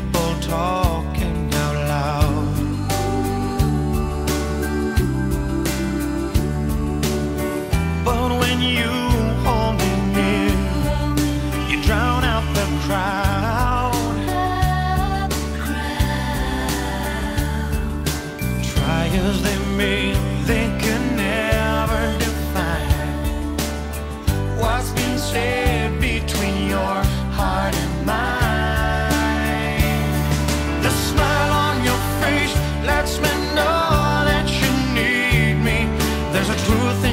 people talking out loud. But when you hold me near, you drown out the crowd. Try as they